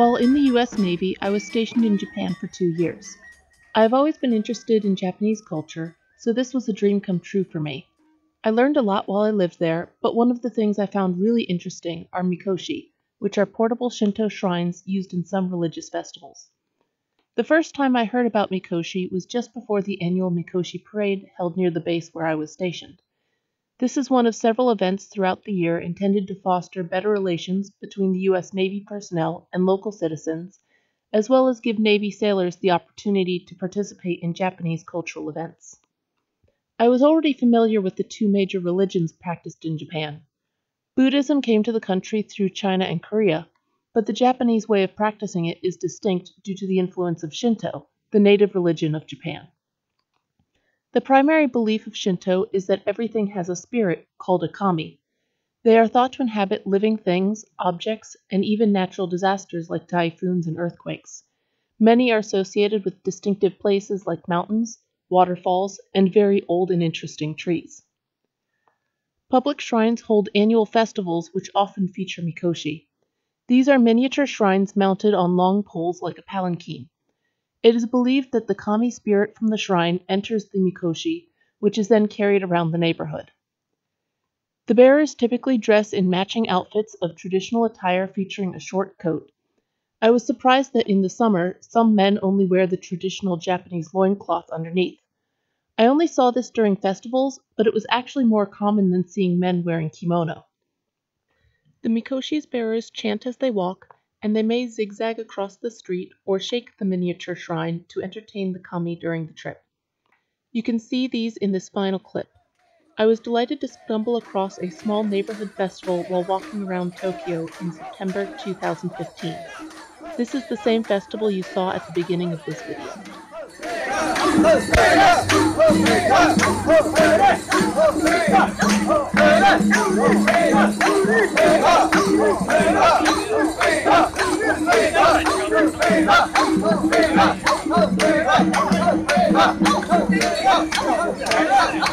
While in the US Navy, I was stationed in Japan for two years. I have always been interested in Japanese culture, so this was a dream come true for me. I learned a lot while I lived there, but one of the things I found really interesting are mikoshi, which are portable Shinto shrines used in some religious festivals. The first time I heard about mikoshi was just before the annual Mikoshi parade held near the base where I was stationed. This is one of several events throughout the year intended to foster better relations between the U.S. Navy personnel and local citizens, as well as give Navy sailors the opportunity to participate in Japanese cultural events. I was already familiar with the two major religions practiced in Japan. Buddhism came to the country through China and Korea, but the Japanese way of practicing it is distinct due to the influence of Shinto, the native religion of Japan. The primary belief of Shinto is that everything has a spirit called a kami. They are thought to inhabit living things, objects, and even natural disasters like typhoons and earthquakes. Many are associated with distinctive places like mountains, waterfalls, and very old and interesting trees. Public shrines hold annual festivals which often feature mikoshi. These are miniature shrines mounted on long poles like a palanquin. It is believed that the kami spirit from the shrine enters the mikoshi, which is then carried around the neighborhood. The bearers typically dress in matching outfits of traditional attire featuring a short coat. I was surprised that in the summer some men only wear the traditional Japanese loincloth underneath. I only saw this during festivals, but it was actually more common than seeing men wearing kimono. The Mikoshi's bearers chant as they walk, and they may zigzag across the street or shake the miniature shrine to entertain the kami during the trip. You can see these in this final clip. I was delighted to stumble across a small neighborhood festival while walking around Tokyo in September 2015. This is the same festival you saw at the beginning of this video. Hey,